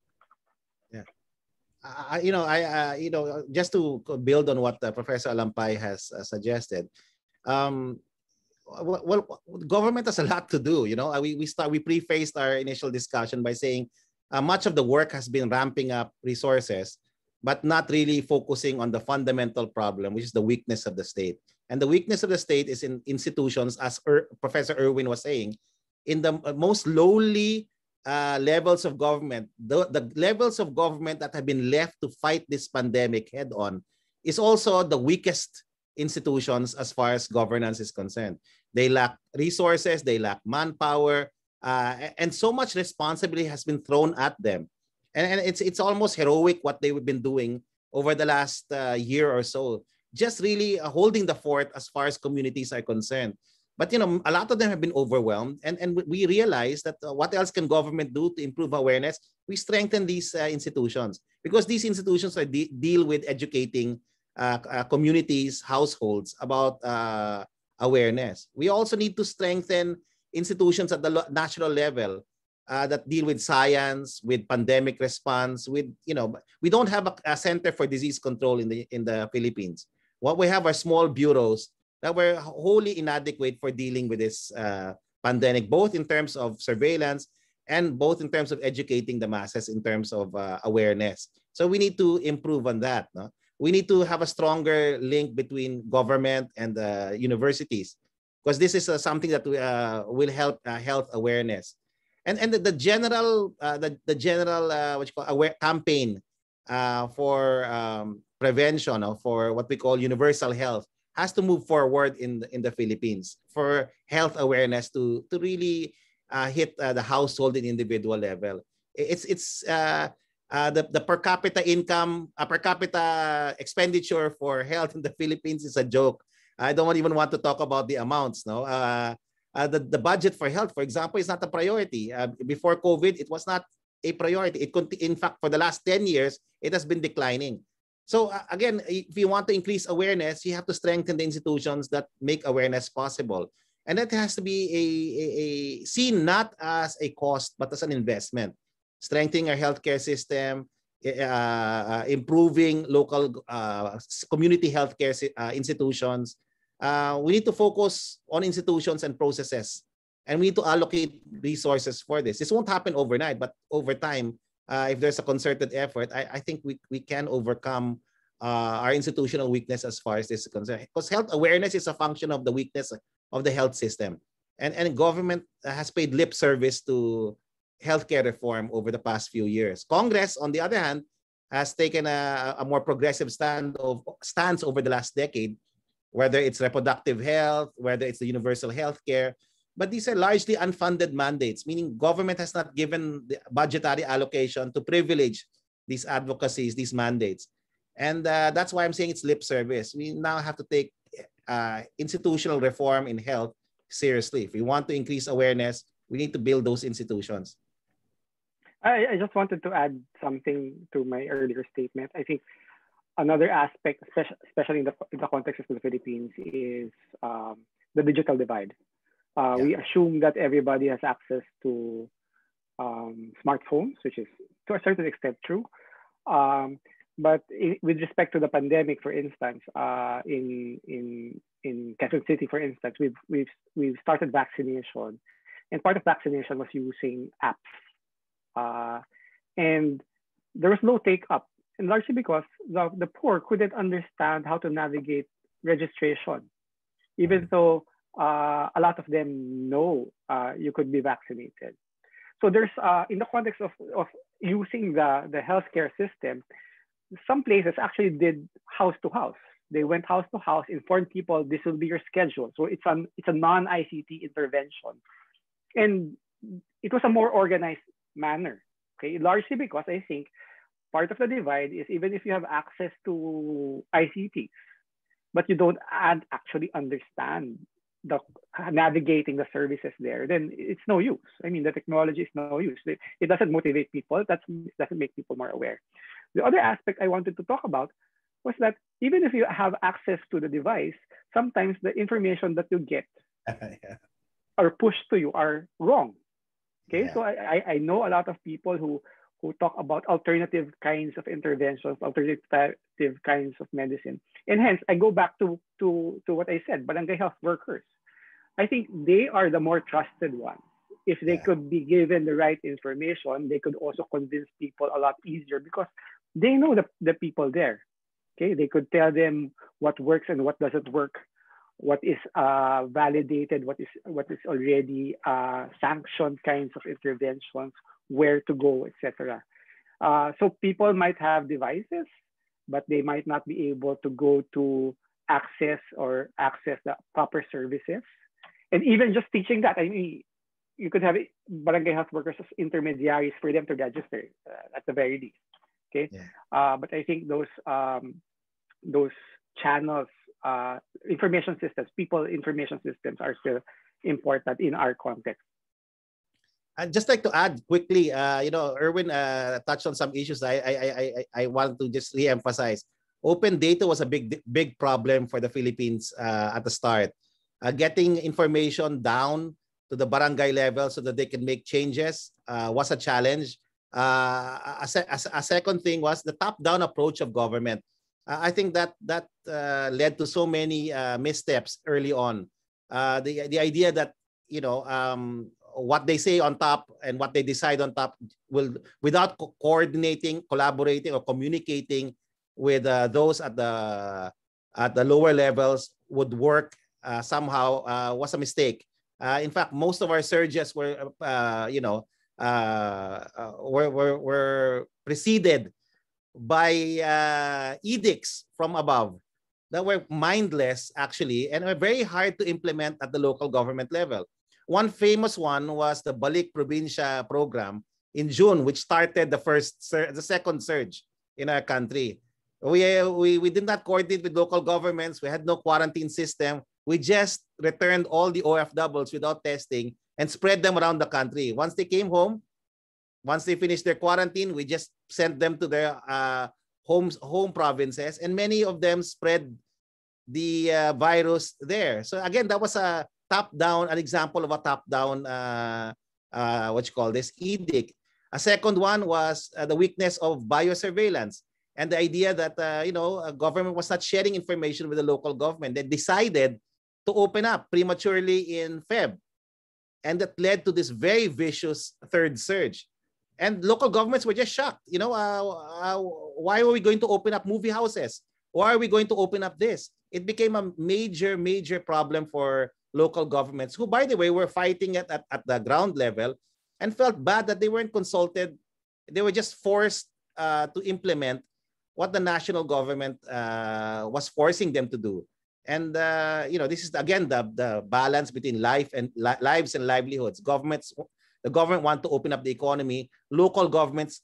S4: Yeah. I, you know, I, uh, you know, just to build on what uh, Professor Alampay has uh, suggested, um, well, well, government has a lot to do. You know, we we start we prefaced our initial discussion by saying uh, much of the work has been ramping up resources, but not really focusing on the fundamental problem, which is the weakness of the state. And the weakness of the state is in institutions, as er, Professor Erwin was saying, in the most lowly uh, levels of government, the, the levels of government that have been left to fight this pandemic head on is also the weakest institutions as far as governance is concerned. They lack resources, they lack manpower, uh, and so much responsibility has been thrown at them. And, and it's, it's almost heroic what they've been doing over the last uh, year or so just really uh, holding the fort as far as communities are concerned. But you know, a lot of them have been overwhelmed, and and we realize that uh, what else can government do to improve awareness? We strengthen these uh, institutions because these institutions are de- deal with educating uh, communities, households about awareness. We also need to strengthen institutions at the national level uh, that deal with science, with pandemic response, with you know, we don't have a, a, center for disease control in the in the Philippines. What we have are small bureaus that were wholly inadequate for dealing with this uh, pandemic, both in terms of surveillance and both in terms of educating the masses in terms of uh, awareness. So we need to improve on that. No? We need to have a stronger link between government and universities because this is uh, something that uh, will help uh, health awareness. And, and the, the general the, the general what you call aware campaign for um, prevention or for what we call universal health has to move forward in the, in the Philippines for health awareness to to really uh, hit uh, the household and individual level. It's it's uh, the the per capita income, per capita expenditure for health in the Philippines is a joke. I don't even want to talk about the amounts. No, uh, uh, the the budget for health, for example, is not a priority. Uh, before COVID, it was not a priority. It in fact for the last ten years, it has been declining. So uh, again, if you want to increase awareness, you have to strengthen the institutions that make awareness possible. And that has to be a, a, a seen not as a cost, but as an investment. Strengthening our healthcare system, eh, uh, uh, improving local uh, community healthcare uh, institutions. Uh, we need to focus on institutions and processes. And we need to allocate resources for this. This won't happen overnight, but over time, uh, if there's a concerted effort, I, I think we, we can overcome uh, our institutional weakness as far as this is concerned. Because health awareness is a function of the weakness of the health system. And, and government has paid lip service to healthcare reform over the past few years. Congress, on the other hand, has taken a, a more progressive stand of, stance over the last decade, whether it's reproductive health, whether it's the universal health care, but these are largely unfunded mandates, meaning government has not given the budgetary allocation to privilege these advocacies, these mandates. And uh, that's why I'm saying it's lip service. We now have to take uh, institutional reform in health seriously. If we want to increase awareness, we need to build those institutions.
S3: I, I just wanted to add something to my earlier statement. I think another aspect, especially in the, in the context of the Philippines, is um, the digital divide. Uh, yeah. We assume that everybody has access to um, smartphones, which is to a certain extent true. Um, but in, with respect to the pandemic, for instance, uh, in in in Quezon City, for instance, we've we've we've started vaccination, and part of vaccination was using apps, uh, and there was no take up, and largely because the, the poor couldn't understand how to navigate registration, even though uh, a lot of them know uh, you could be vaccinated. So there's, uh, in the context of, of using the, the healthcare system, some places actually did house to house. They went house to house, informed people this will be your schedule. So it's, an, it's a non-ICT intervention. And it was a more organized manner. Okay, largely because I think part of the divide is even if you have access to ICTs, but you don't add, actually understand the navigating the services there, then it's no use. I mean, the technology is no use. It, it doesn't motivate people. That doesn't make people more aware. The other aspect I wanted to talk about was that even if you have access to the device, sometimes the information that you get yeah. or pushed to you are wrong. Okay, yeah. so I, I know a lot of people who who talk about alternative kinds of interventions, alternative kinds of medicine. And hence, I go back to, to, to what I said, barangay health workers. I think they are the more trusted ones. If they yeah. could be given the right information, they could also convince people a lot easier because they know the, the people there. Okay, they could tell them what works and what doesn't work, what is uh, validated, what is what is already uh, sanctioned kinds of interventions, where to go, etc. Uh, so people might have devices, but they might not be able to go to access or access the proper services. And even just teaching that, I mean, you could have barangay health workers as intermediaries for them to register uh, at the very least. Okay, yeah. uh, but I think those um, those channels, uh, information systems, people information systems are still important in our context.
S4: I'd just like to add quickly, uh, you know, Erwin uh, touched on some issues I, I, I, I want to just re-emphasize. Open data was a big, big problem for the Philippines uh, at the start. Uh, getting information down to the barangay level so that they can make changes uh, was a challenge. Uh, a, a, a, second thing was the top-down approach of government. I think that that led to so many missteps early on. the, the idea that you know um, what they say on top and what they decide on top will without co coordinating collaborating or communicating with uh, those at the at the lower levels would work uh, somehow uh, was a mistake. Uh, in fact most of our surges were uh, you know uh, were, were, were preceded by edicts from above that were mindless actually and were very hard to implement at the local government level one famous one was the Balik Probinsya program in June, which started the first, the second surge in our country. We, we, we did not coordinate with local governments. We had no quarantine system. We just returned all the OFWs without testing and spread them around the country. Once they came home, once they finished their quarantine, we just sent them to their uh, homes, home provinces, and many of them spread the uh, virus there. So again, that was a top down, an example of a top down, uh, uh, what you call this, edict. A second one was uh, the weakness of biosurveillance and the idea that, uh, you know, a government was not sharing information with the local government. They decided to open up prematurely in Feb. And that led to this very vicious third surge. And local governments were just shocked. You know, uh, uh, why are we going to open up movie houses? Why are we going to open up this? It became a major, major problem for local governments who, by the way, were fighting it at, at the ground level and felt bad that they weren't consulted. They were just forced uh, to implement what the national government uh, was forcing them to do. And uh, you know, this is again the, the balance between life and li lives and livelihoods. Governments, the government want to open up the economy. Local governments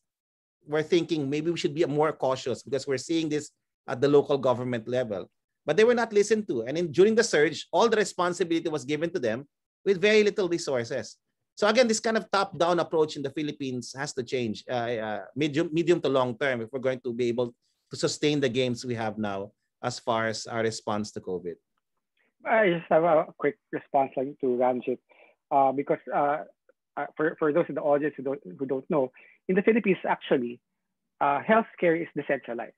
S4: were thinking maybe we should be more cautious because we're seeing this at the local government level but they were not listened to. And in, during the surge, all the responsibility was given to them with very little resources. So again, this kind of top-down approach in the Philippines has to change uh, uh, medium, medium to long term if we're going to be able to sustain the gains we have now as far as our response to COVID.
S3: I just have a quick response like to Ranjit uh, because uh, uh, for, for those in the audience who don't, who don't know, in the Philippines, actually, uh, healthcare is decentralized.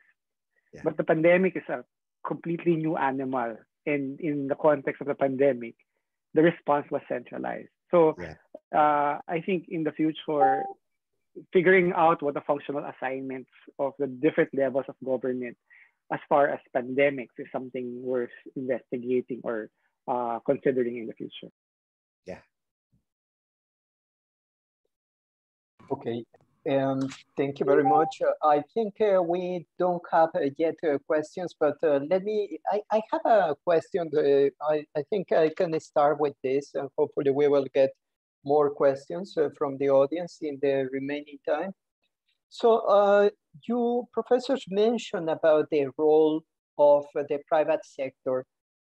S3: Yeah. But the pandemic is a completely new animal and in the context of the pandemic the response was centralized. So yeah. uh, i think in the future figuring out what the functional assignments of the different levels of government as far as pandemics is something worth investigating or uh, considering in the future.
S4: Yeah.
S1: Okay thank you very much. Uh, I think uh, we don't have uh, yet uh, questions, but uh, let me, I, I have a question. Uh, I, I think I can start with this and hopefully we will get more questions from the audience in the remaining time. So you professors mentioned about the role of the private sector.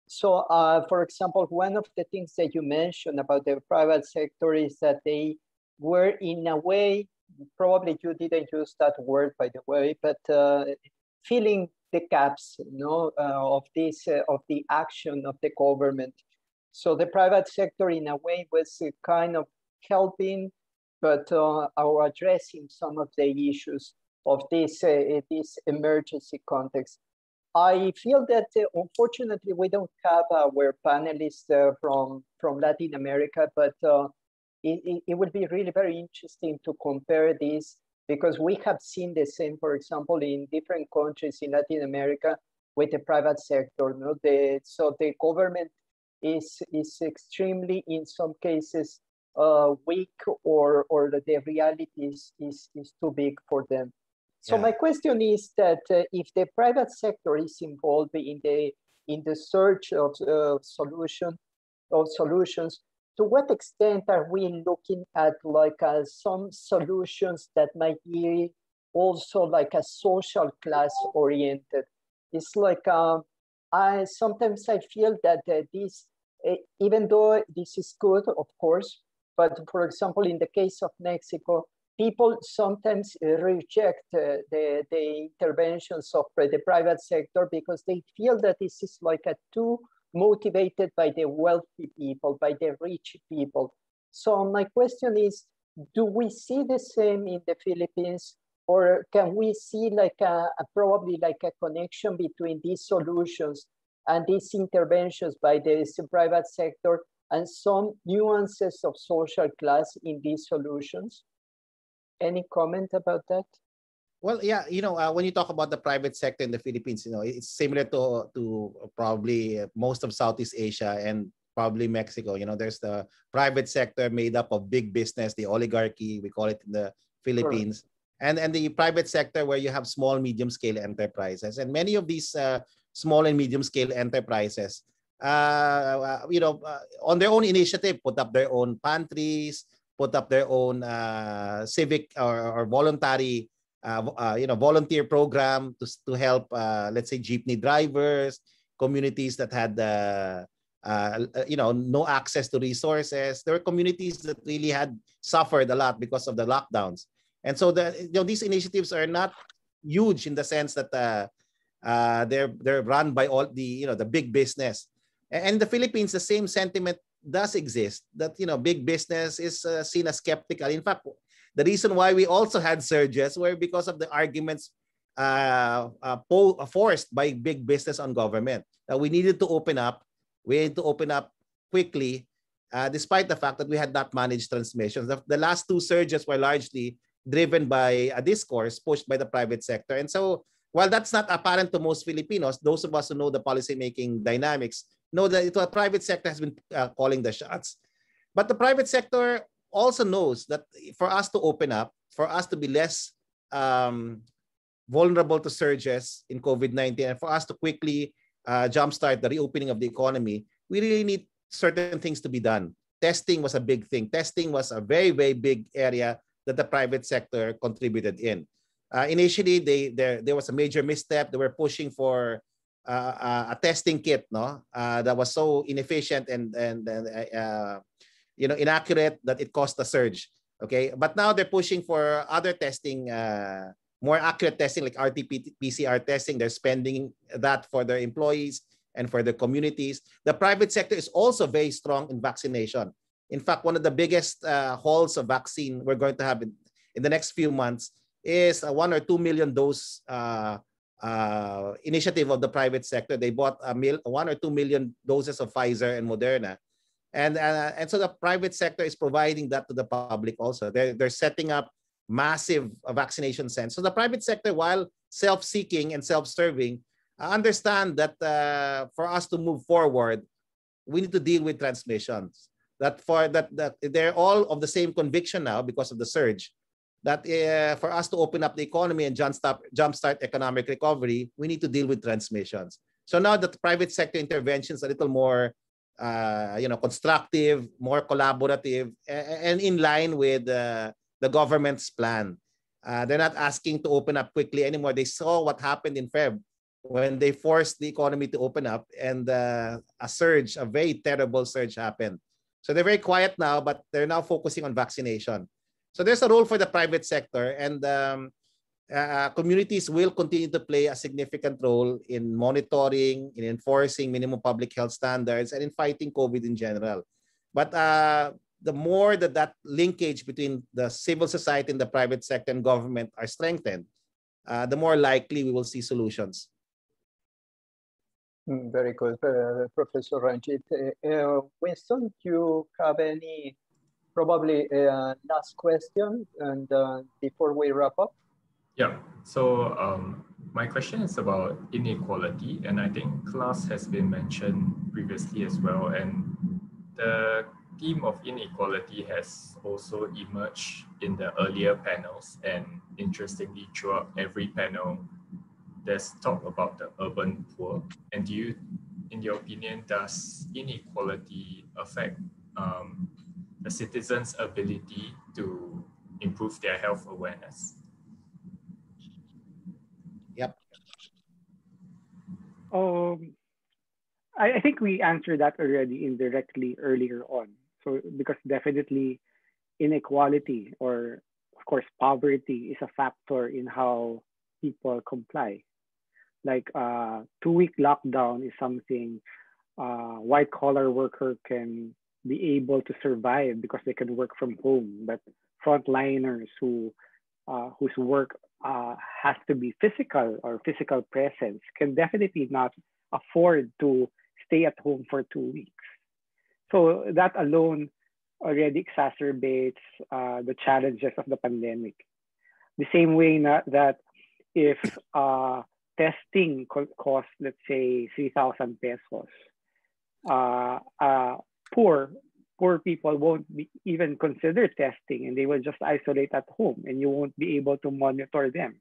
S1: So for example, one of the things that you mentioned about the private sector is that they were in a way, probably you didn't use that word by the way, but uh, filling the gaps you know, uh, of this, uh, of the action of the government. So the private sector in a way was kind of helping, but uh, or addressing some of the issues of this, uh, this emergency context. I feel that uh, unfortunately we don't have our panelists uh, from, from Latin America, but it, it, it, would be really very interesting to compare this because we have seen the same, for example, in different countries in Latin America with the private sector. No? The, so the government is, is extremely, in some cases, uh, weak or, or the reality is, is, is too big for them. So yeah. my question is that uh, if the private sector is involved in the in the search of uh, solution of solutions, to what extent are we looking at like uh, some solutions that might be also like a social class oriented? It's like um, I sometimes I feel that uh, this, uh, even though this is good, of course, but for example, in the case of Mexico, people sometimes uh, reject uh, the, the interventions of the private sector because they feel that this is like a too motivated by the wealthy people, by the rich people. So my question is, do we see the same in the Philippines or can we see like a, a probably like a connection between these solutions and these interventions by the private sector and some nuances of social class in these solutions? Any comment about that?
S4: Well, yeah, you know, uh, when you talk about the private sector in the Philippines, you know, it's similar to to probably most of Southeast Asia and probably Mexico. You know, there's the private sector made up of big business, the oligarchy, we call it in the Philippines. Sure. And, and the private sector where you have small, medium scale enterprises. And many of these uh, small and medium scale enterprises, uh, uh you know, uh, on their own initiative, put up their own pantries, put up their own uh, civic or, or voluntary, you know, volunteer program to, to help, uh, let's say, jeepney drivers, communities that had, uh, uh, you know, no access to resources. There were communities that really had suffered a lot because of the lockdowns. And so the, you know, these initiatives are not huge in the sense that they're, they're run by all the, you know, the big business. And in the Philippines, the same sentiment does exist that you know big business is uh, seen as skeptical in fact the reason why we also had surges were because of the arguments uh, uh, po- forced by big business on government that we needed to open up we had to open up quickly uh, despite the fact that we had not managed transmissions the, the last two surges were largely driven by a discourse pushed by the private sector and so while that's not apparent to most Filipinos, those of us who know the policymaking dynamics know that the private sector has been uh, calling the shots. But the private sector also knows that for us to open up, for us to be less um, vulnerable to surges in COVID-19, and for us to quickly uh, jumpstart the reopening of the economy, we really need certain things to be done. Testing was a big thing. Testing was a very, very big area that the private sector contributed in. Uh, initially, they, there, there was a major misstep. They were pushing for uh, uh, a testing kit no uh, that was so inefficient and and, and uh, you know inaccurate that it caused a surge okay but now they're pushing for other testing uh, more accurate testing like RT-PCR testing they're spending that for their employees and for the communities the private sector is also very strong in vaccination in fact one of the biggest uh, hauls of vaccine we're going to have in, in the next few months is a one or two million dose uh, uh, initiative of the private sector. They bought a mil, one or two million doses of Pfizer and Moderna. And, uh, and so the private sector is providing that to the public also. They're, they're setting up massive vaccination centers. So the private sector, while self-seeking and self-serving, understand that uh, for us to move forward, we need to deal with transmissions. That for that, that they're all of the same conviction now because of the surge that uh, for us to open up the economy and jumpstart, jumpstart economic recovery, we need to deal with transmissions. So now that private sector interventions a little more uh, you know, constructive, more collaborative, and, in line with uh, the government's plan. Uh, they're not asking to open up quickly anymore. They saw what happened in Feb when they forced the economy to open up and uh, a surge, a very terrible surge happened. So they're very quiet now, but they're now focusing on vaccination. So there's a role for the private sector and um, uh, communities will continue to play a significant role in monitoring, in enforcing minimum public health standards, and in fighting COVID in general. But uh, the more that that linkage between the civil society and the private sector and government are strengthened, uh, the more likely we will see solutions.
S1: Mm, very good, uh, Professor Ranjit. Uh, uh, Winston, do you have any probably last question and before we wrap up?
S2: Yeah, so um, my question is about inequality, and I think class has been mentioned previously as well. And the theme of inequality has also emerged in the earlier panels. And interestingly, throughout every panel, there's talk about the urban poor. And do you, in your opinion, does inequality affect um, the citizens' ability to improve their health awareness?
S3: Um, I, I think we answered that already indirectly earlier on. So because definitely inequality or of course poverty is a factor in how people comply. Like uh, two week lockdown is something uh, white collar worker can be able to survive because they can work from home. But frontliners who uh, whose work uh, has to be physical or physical presence can definitely not afford to stay at home for two weeks. So that alone already exacerbates uh, the challenges of the pandemic. The same way not that if uh, testing costs, let's say, 3,000 pesos, uh, uh, poor poor people won't be, even consider testing and they will just isolate at home and you won't be able to monitor them.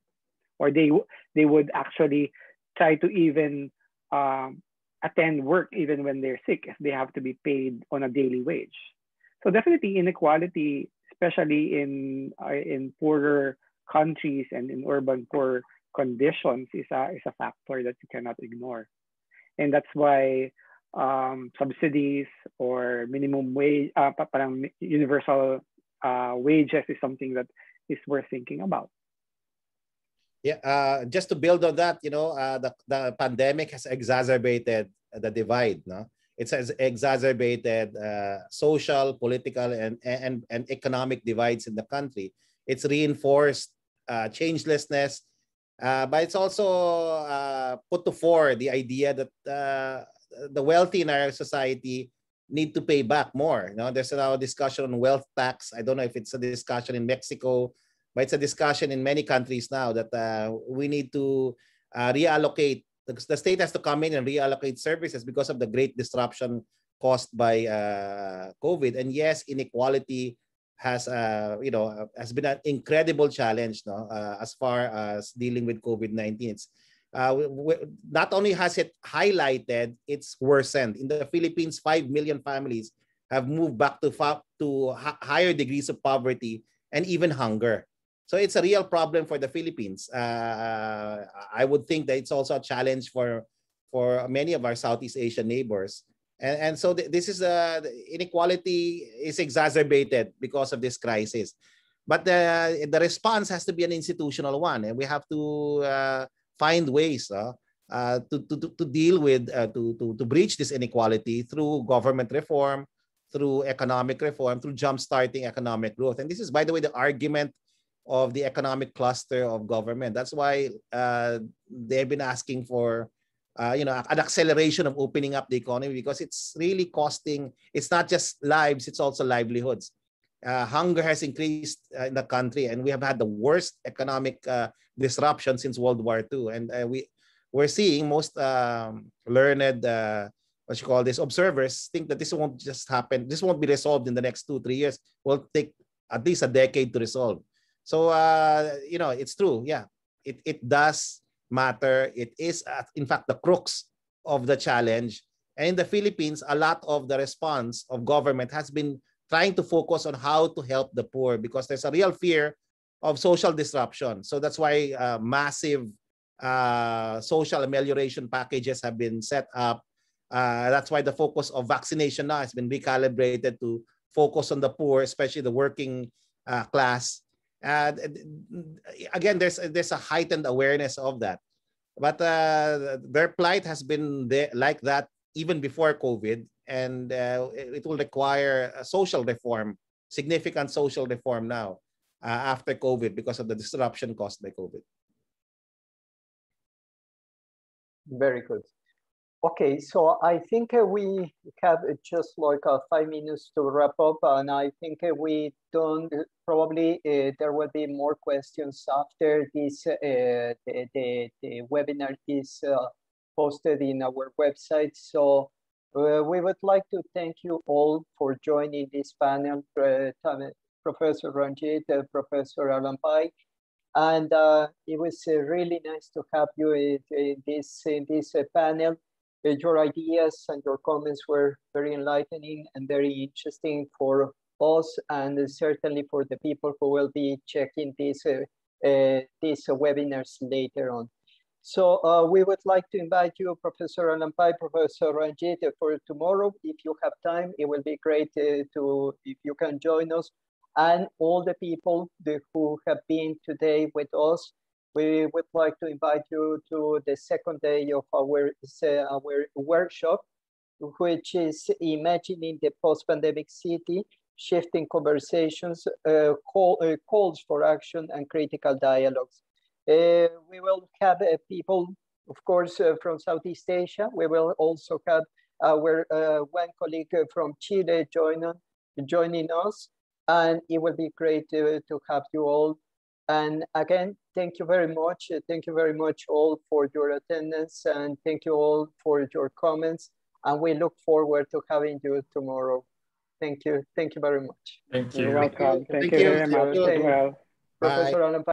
S3: Or they they would actually try to even um, attend work even when they're sick if they have to be paid on a daily wage. So definitely inequality especially in uh, in poorer countries and in urban poor conditions is a is a factor that you cannot ignore. And that's why um, subsidies or minimum wage, uh, parang universal uh, wages is something that is worth thinking about.
S4: Yeah, uh, just to build on that, you know, uh, the, the pandemic has exacerbated the divide. No, it has exacerbated uh, social, political, and, and and economic divides in the country. It's reinforced uh, changelessness, uh, but it's also uh, put to fore the idea that uh, the wealthy in our society need to pay back more. You know, there's now a discussion on wealth tax. I don't know if it's a discussion in Mexico, but it's a discussion in many countries now that uh, we need to uh, reallocate. The state has to come in and reallocate services because of the great disruption caused by uh, COVID. And yes, inequality has uh, you know has been an incredible challenge no? Uh, as far as dealing with COVID-19. It's uh, not only has it highlighted, it's worsened. In the Philippines, 5 million families have moved back to, to higher degrees of poverty and even hunger. So it's a real problem for the Philippines. Uh, I would think that it's also a challenge for, for many of our Southeast Asian neighbors. And, and so th this is a inequality is exacerbated because of this crisis. But the, the response has to be an institutional one. And we have to uh, find ways uh, uh, to, to, to deal with, uh, to, to, to breach this inequality through government reform, through economic reform, through jump-starting economic growth. And this is, by the way, the argument of the economic cluster of government. That's why uh, they've been asking for uh, you know, an acceleration of opening up the economy because it's really costing, it's not just lives, it's also livelihoods. Uh, hunger has increased uh, in the country and we have had the worst economic uh, disruption since World War II. And uh, we, we're seeing most um, learned, uh, what you call this, observers think that this won't just happen. This won't be resolved in the next two, three years. will take at least a decade to resolve. So, uh, you know, it's true. Yeah, it, it does matter. It is, in fact, the crux of the challenge. And in the Philippines, a lot of the response of government has been trying to focus on how to help the poor because there's a real fear of social disruption. So that's why uh, massive uh, social amelioration packages have been set up. Uh, that's why the focus of vaccination now has been recalibrated to focus on the poor, especially the working uh, class. And again, there's there's a heightened awareness of that. But uh, their plight has been there, like that even before COVID, and uh, it will require a social reform, significant social reform now uh, after COVID because of the disruption caused by COVID.
S1: Very good. Okay, so I think uh, we have just like uh, five minutes to wrap up, and I think uh, we don't probably uh, there will be more questions after this. Uh, the, the, the, webinar is uh, posted in our website. So we would like to thank you all for joining this panel, Professor Ranjit, Professor Alampay, and uh, it was uh, really nice to have you in, in this, in this uh, panel. Uh, your ideas and your comments were very enlightening and very interesting for us and certainly for the people who will be checking uh, uh, these webinars later on. So we would like to invite you, Professor Alampay, Professor Ranjit, for tomorrow. If you have time, it will be great to, if you can join us and all the people who have been today with us. We would like to invite you to the second day of our, our workshop, which is Imagining the Post-Pandemic City, Shifting Conversations, uh, call, uh, Calls for Action and Critical Dialogues. Uh, we will have uh, people, of course, uh, from Southeast Asia. We will also have our uh, one colleague from Chile join, joining us and it will be great to, to have you all. And again, thank you very much. Thank you very much all for your attendance and thank you all for your comments. And we look forward to having you tomorrow. Thank you. Thank you very much.
S2: Thank you.
S3: You're welcome. Thank, thank you, you very much. Well.
S1: Professor Alan